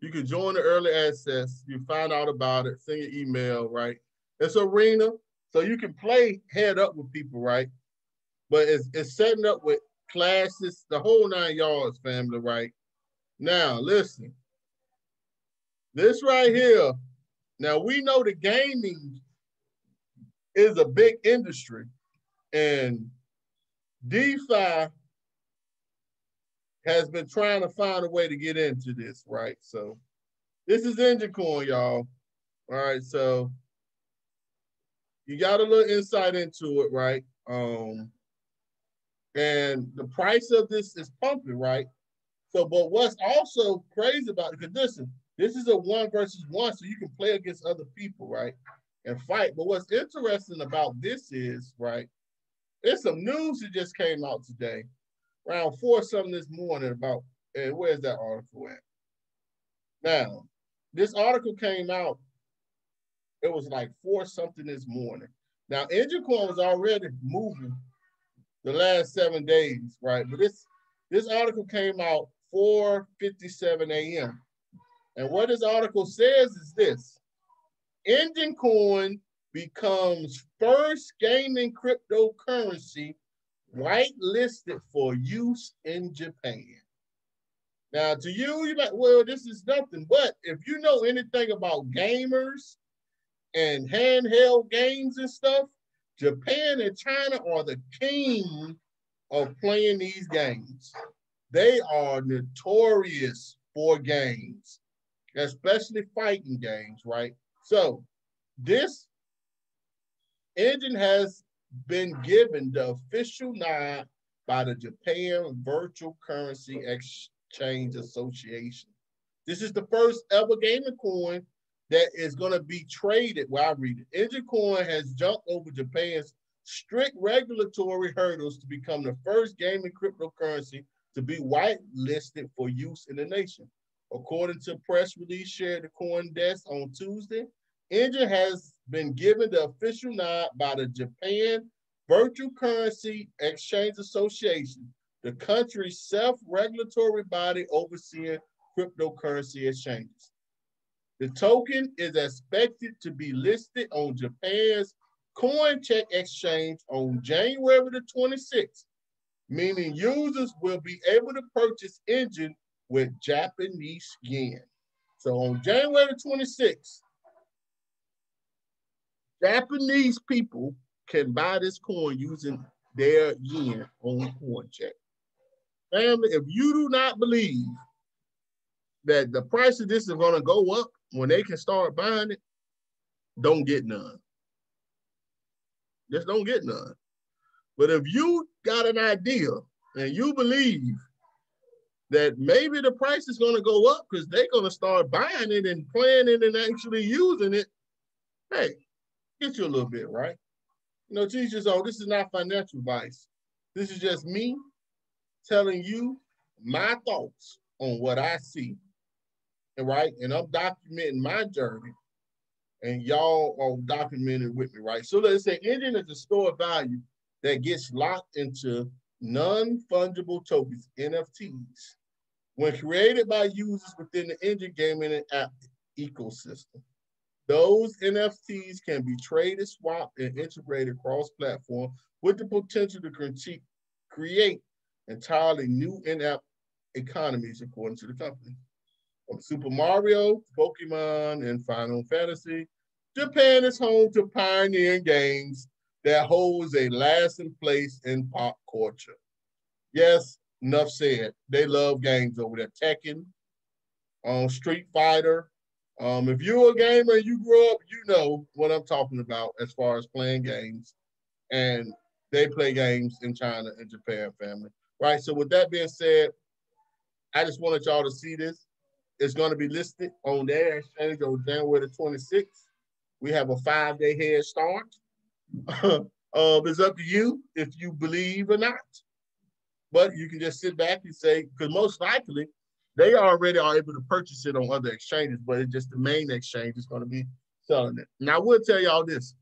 You can join the early access. You find out about it, send your email, right? It's arena, so you can play head up with people, right? But it's, it's setting up with classes, the whole nine yards, family, right? Now, listen. This right here, now we know the gaming is a big industry and DeFi has been trying to find a way to get into this, right? So this is Enjin Coin, y'all. All right, so you got a little insight into it, right? Um, And the price of this is pumping, right? So, but what's also crazy about it, because listen, this is a one versus one, so you can play against other people, right? And fight. But what's interesting about this is, right? There's some news that just came out today, around four something this morning about, and where's that article at? Now, this article came out, it was like four something this morning. Now, Enjin Coin was already moving the last seven days, right? But this this article came out 4:57 a.m. And what this article says is this: Enjin Coin becomes first gaming cryptocurrency whitelisted for use in Japan. Now, to you, you might, well, this is nothing. But if you know anything about gamers and handheld games and stuff, Japan and China are the king of playing these games. They are notorious for games, especially fighting games, right? So this Enjin has been given the official nod by the Japan Virtual Currency Exchange Association. This is the first ever gaming coin that is going to be traded. Well, I read it. Enjin Coin has jumped over Japan's strict regulatory hurdles to become the first gaming cryptocurrency to be whitelisted for use in the nation. According to a press release shared the CoinDesk on Tuesday, Enjin has been given the official nod by the Japan Virtual Currency Exchange Association, the country's self-regulatory body overseeing cryptocurrency exchanges. The token is expected to be listed on Japan's CoinCheck exchange on January the 26th, meaning users will be able to purchase Enjin with Japanese yen. So on January the 26th, Japanese people can buy this coin using their yen on CoinCheck. Family, if you do not believe that the price of this is going to go up when they can start buying it, don't get none. Just don't get none. But if you got an idea and you believe that maybe the price is going to go up because they're going to start buying it and playing it and actually using it, hey, get you a little bit, right? You know, teachers, oh, this is not financial advice. This is just me telling you my thoughts on what I see. Right, and I'm documenting my journey, and y'all are documenting with me, right? So let's say Enjin is a store of value that gets locked into non-fungible tokens, NFTs, when created by users within the Enjin gaming and app ecosystem. Those NFTs can be traded, swapped, and integrated cross-platform with the potential to create entirely new in-app economies, according to the company. From Super Mario, Pokemon, and Final Fantasy, Japan is home to pioneering games that holds a lasting place in pop culture. Yes, enough said. They love games over there. Tekken, um, Street Fighter. Um, if you're a gamer and you grew up, you know what I'm talking about as far as playing games. And they play games in China and Japan, family. Right. So with that being said, I just wanted y'all to see this. It's going to be listed on their exchange on January the 26th. We have a five-day head start. um, it's up to you if you believe or not. But you can just sit back and say, because most likely they already are able to purchase it on other exchanges, but it's just the main exchange is going to be selling it. Now, I will tell y'all this.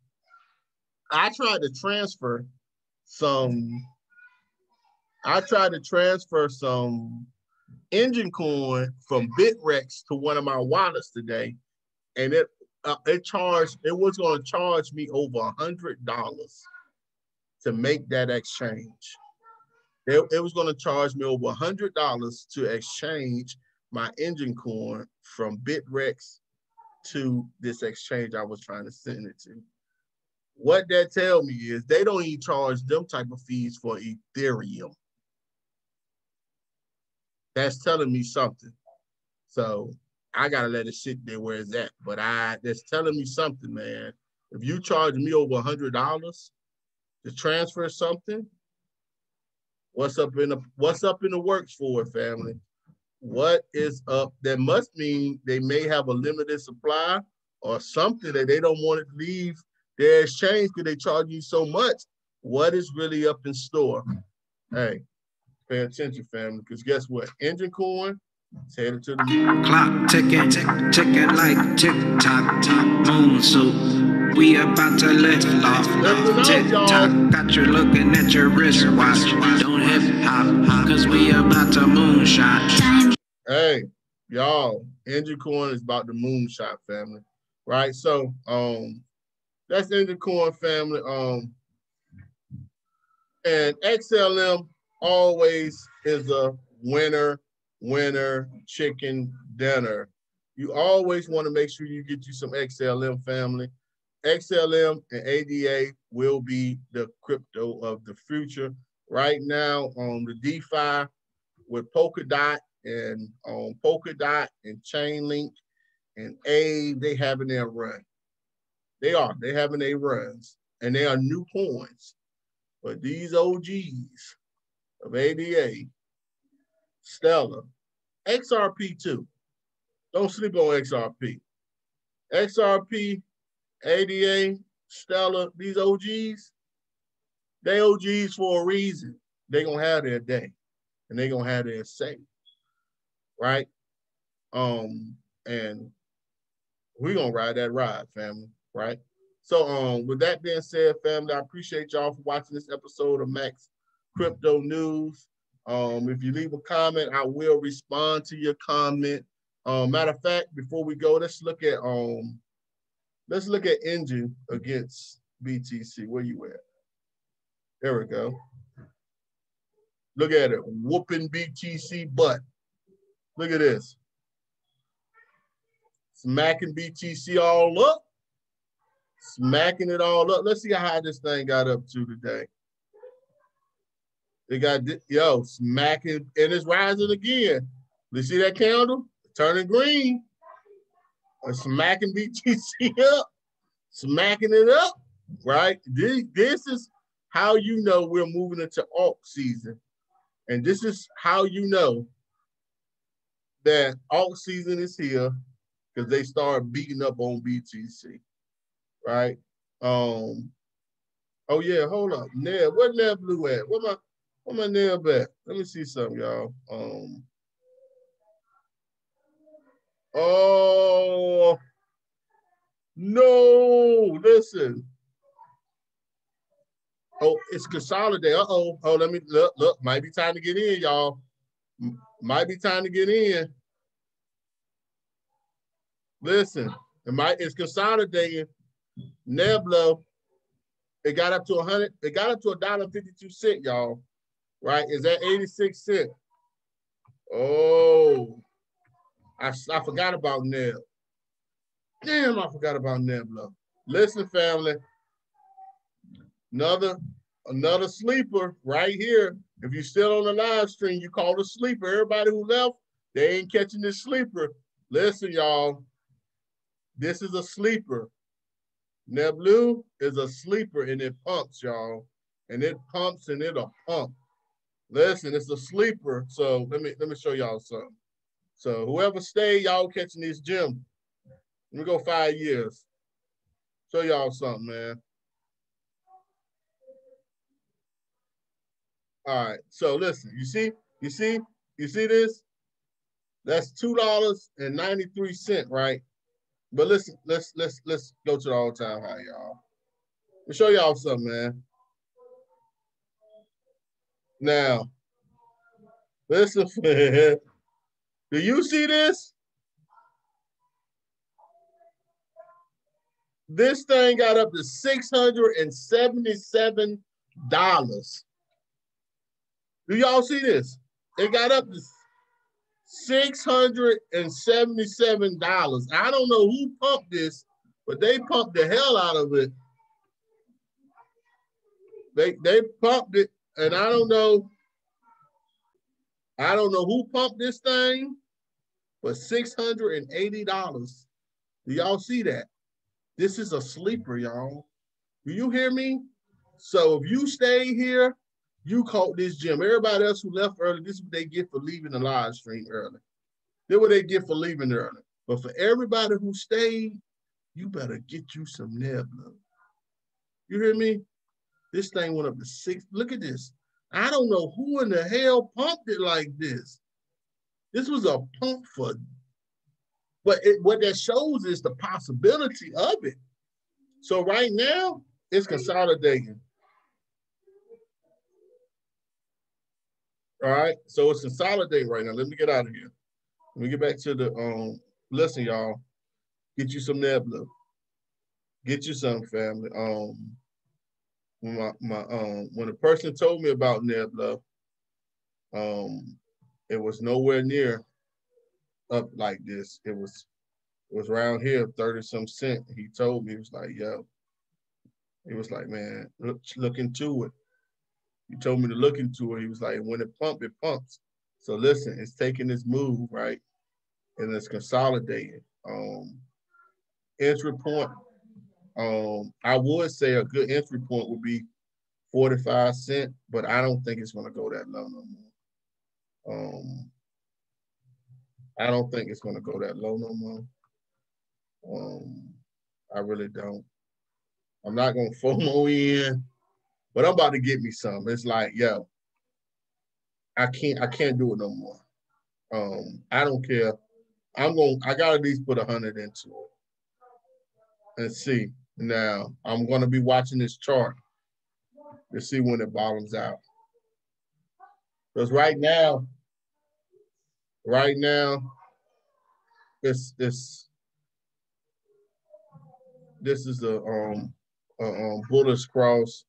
I tried to transfer some, I tried to transfer some Enjin coin from Bittrex to one of my wallets today, and it uh, it charged it was going to charge me over a hundred dollars to make that exchange. It, it was going to charge me over a hundred dollars to exchange my Enjin coin from Bittrex to this exchange I was trying to send it to. What that tell me is they don't even charge them type of fees for Ethereum that's telling me something. So I gotta let it sit there where it's at. But I that's telling me something, man. If you charge me over a hundred dollars to transfer something, What's up in the what's up in the works for it, family? What is up? That must mean they may have a limited supply or something that they don't want to leave their exchange because they charge you so much. What is really up in store? Hey, pay attention, family, because guess what? Enjin coin is headed to the. Clock ticking, tick, ticking like tick tock, tock, moon so we about to lift off. Tick tock, got you looking at your wristwatch. Don't hip hop, cause we about to moonshot. Hey, y'all, Enjin Coin is about the moonshot family, right? So, um, that's Enjin Coin family. Um, and XLM always is a winner, winner, chicken dinner. You always want to make sure you get you some XLM family. XLM and ADA will be the crypto of the future. Right now on the DeFi with Polkadot and on Polkadot and Chainlink and A, they having their run. They are, they having their runs and they are new coins. But these OGs of ADA, Stellar, XRP2. Don't sleep on XRP. XRP, ADA, Stellar, these OGs, they OGs for a reason. They gonna have their day and they're gonna have their say. Right? Um, and we're gonna ride that ride, family, right? So um, with that being said, family, I appreciate y'all for watching this episode of Mac's Crypto News. Um, if you leave a comment, I will respond to your comment. Um, matter of fact, before we go, let's look at um, let's look at Enjin against BTC. Where you at? There we go. Look at it, whooping BTC butt. Look at this. Smacking BTC all up. Smacking it all up. Let's see how high this thing got up to today. They got, yo, smacking, and it's rising again. You see that candle? Turning green. Or smacking BTC up. Smacking it up, right? This, this is how you know we're moving into alt season. And this is how you know that alt season is here because they start beating up on BTC, right? Um, oh yeah, hold up, Neb, where Neb Blue at? Where my where my nail at? Let me see something, y'all. Um, oh no, listen. Oh, it's consolidate. Uh oh. Oh, let me look. Look, might be time to get in, y'all. Might be time to get in. Listen, it might it's consolidating. Nebula, it got up to a hundred. It got up to a dollar fifty-two cent, y'all. Right? Is that eighty-six cent? Oh, I, I forgot about Neb. Damn, I forgot about Nebula. Listen, family. Another another sleeper right here. If you're still on the live stream, you call a sleeper. Everybody who left, they ain't catching this sleeper. Listen, y'all. This is a sleeper. Neblio is a sleeper and it pumps, y'all. And it pumps and it'll pump. Listen, it's a sleeper. So let me let me show y'all something. So whoever stayed, y'all catching this gym. Let me go five years. Show y'all something, man. All right. So listen, you see, you see, you see this? That's two dollars and ninety three cent, right? But listen, let's let's let's go to the all time high, y'all. Let me show y'all something, man. Now, listen, do you see this? This thing got up to six hundred and seventy-seven dollars. Do y'all see this? It got up to six hundred and seventy-seven dollars. I don't know who pumped this, but they pumped the hell out of it. They they pumped it, and I don't know. I don't know who pumped this thing, but six hundred and eighty dollars. Do y'all see that? This is a sleeper, y'all. Do you hear me? So if you stay here, You caught this gym. Everybody else who left early, this is what they get for leaving the live stream early. This what they get for leaving early. But for everybody who stayed, you better get you some Nebula. You hear me? This thing went up to six. Look at this. I don't know who in the hell pumped it like this. This was a pump for, but it, what that shows is the possibility of it. So right now, it's consolidating. All right, so it's consolidating right now. Let me get out of here. Let me get back to the um. Listen, y'all, get you some Nebula. Get you some family. Um, my my um when a person told me about Nebula, um, it was nowhere near up like this. It was it was around here, 30 some cent. He told me, he was like, yo, he was like, man, look, look into it. He told me to look into it. He was like, when it pump, it pumps. So listen, it's taking this move, right? And it's consolidating. Um, entry point, um, I would say a good entry point would be 45 cent, but I don't think it's gonna go that low no more. Um, I don't think it's gonna go that low no more. Um, I really don't. I'm not gonna FOMO in, but I'm about to get me some. It's like, yo, I can't, I can't do it no more. Um, I don't care. I'm going. to I got to at least put a hundred into it and see. Now I'm going to be watching this chart to see when it bottoms out. Because right now, right now, it's this this is a um a, um bullish cross.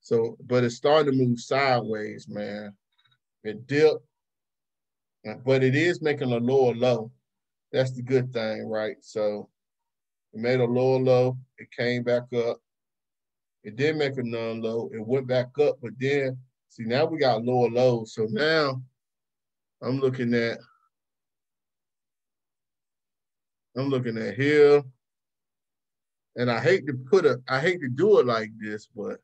So, but it's starting to move sideways, man. It dipped, but it is making a lower low. That's the good thing, right? So it made a lower low, it came back up. It did make a non-low, it went back up, but then see now we got lower lows. So now I'm looking at I'm looking at here. And I hate to put a I hate to do it like this, but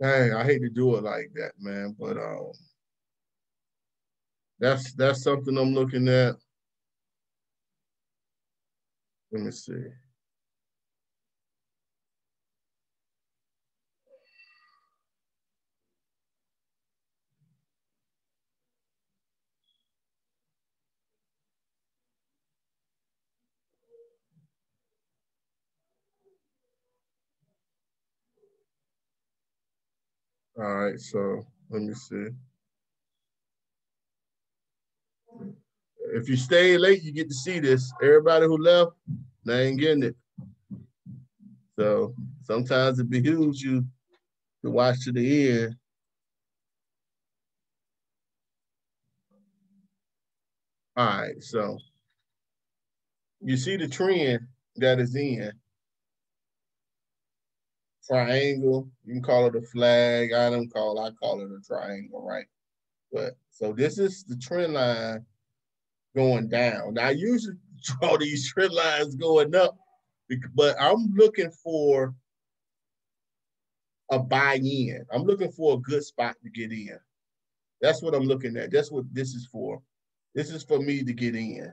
dang, I hate to do it like that, man. But um that's that's something I'm looking at. Let me see. All right, so let me see. If you stay late, you get to see this. Everybody who left, they ain't getting it. So sometimes it behooves you to watch to the end. All right, so you see the trend that is in triangle. You can call it a flag. I don't call I call it a triangle, right? But so this is the trend line going down. Now I usually draw these trend lines going up, but I'm looking for a buy-in. I'm looking for a good spot to get in. That's what I'm looking at. That's what this is for. This is for me to get in,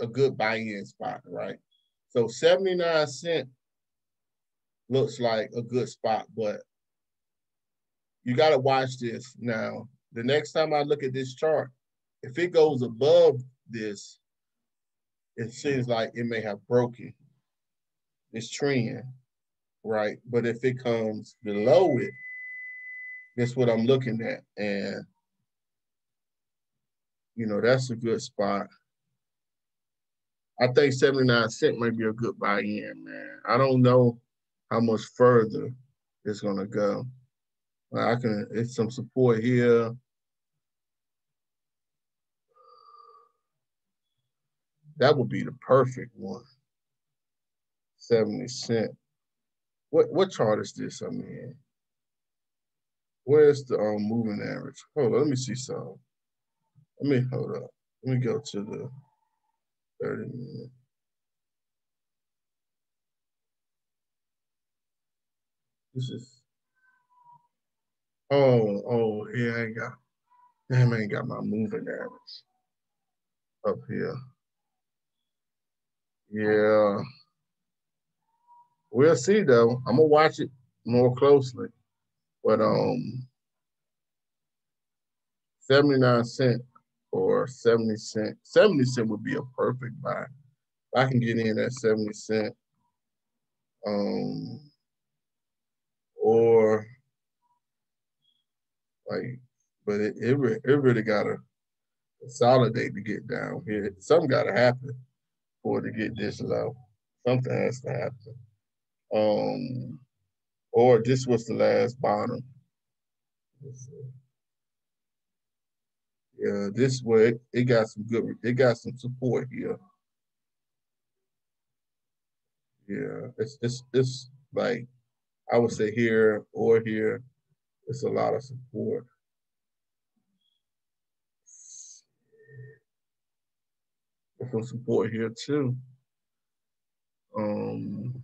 a good buy-in spot, right? So 79 cent looks like a good spot, but you got to watch this now. The next time I look at this chart, if it goes above this, it seems like it may have broken this trend, right? But if it comes below it, that's what I'm looking at. And, you know, that's a good spot. I think 79 cent might be a good buy-in, man. I don't know how much further it's gonna go. I can, it's some support here. That would be the perfect one. 70 cent. What what chart is this I'm in? Where's the um, moving average? Hold on, let me see some. Let me hold up. Let me go to the 30 minute. This is Oh, oh, yeah, I ain't got, damn, I ain't got my moving average up here. Yeah. We'll see though. I'm gonna watch it more closely. But um 79 cent or 70 cent. 70 cent would be a perfect buy. If I can get in at 70 cent. Um or like, but it it, it really gotta consolidate to get down here. Something gotta happen for it to get this low. Something has to happen. Um, or this was the last bottom. Yeah, this way it got some good. It got some support here. Yeah, it's it's it's like I would say here or here. It's a lot of support. Some support here too. Um.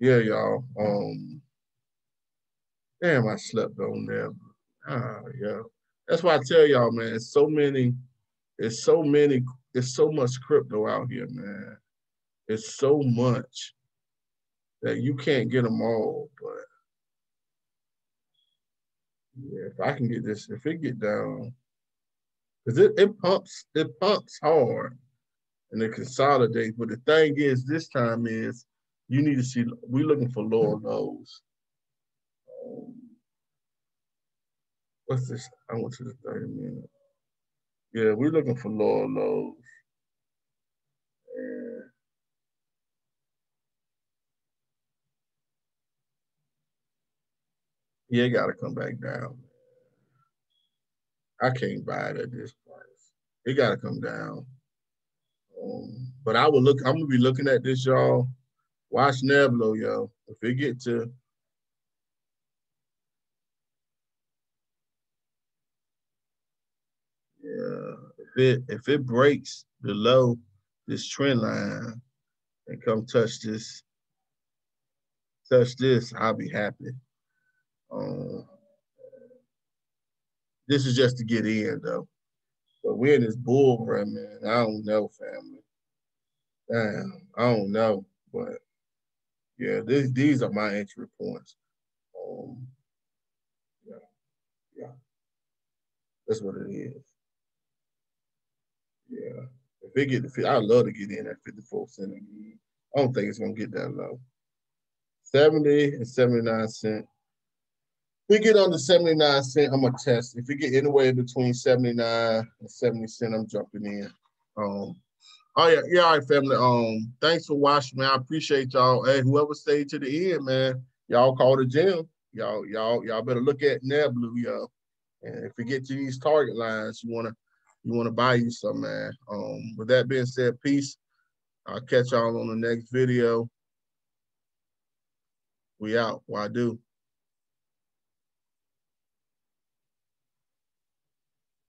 Yeah, y'all. Um, damn, I slept on there. Ah, yeah. That's why I tell y'all, man. It's so many. It's so many. It's so much crypto out here, man. It's so much that you can't get them all. But yeah, if I can get this, if it get down, because it, it pumps, it pumps hard and it consolidates. But the thing is, this time is you need to see, we're looking for lower lows. Um, what's this? I went to the 30 minute. Yeah, we're looking for lower lows. Yeah, it gotta come back down. I can't buy it at this price. It gotta come down. Um, but I will look, I'm gonna be looking at this, y'all. Watch Neblio, yo. If it get to yeah, if it if it breaks below this trend line and come touch this, touch this, I'll be happy. Um, this is just to get in though. But we're in this bull run, man. I don't know, family. Damn, I don't know. But yeah, this, these are my entry points. Um, yeah, yeah. That's what it is. Yeah. If it get the I'd love to get in at 54 cent again. I don't think it's gonna get that low. 70 and 79 cent. If we get under 79 cent, I'm gonna test. If we get anywhere between 79 and 70 cent, I'm jumping in. Um, oh yeah, yeah, all right, family. Um, thanks for watching, man. I appreciate y'all. Hey, whoever stayed to the end, man, y'all call the gym. Y'all, y'all, y'all better look at NetBlue, y'all. And if we get to these target lines, you wanna you wanna buy you some, man. Um, with that being said, peace. I'll catch y'all on the next video. We out. Why do?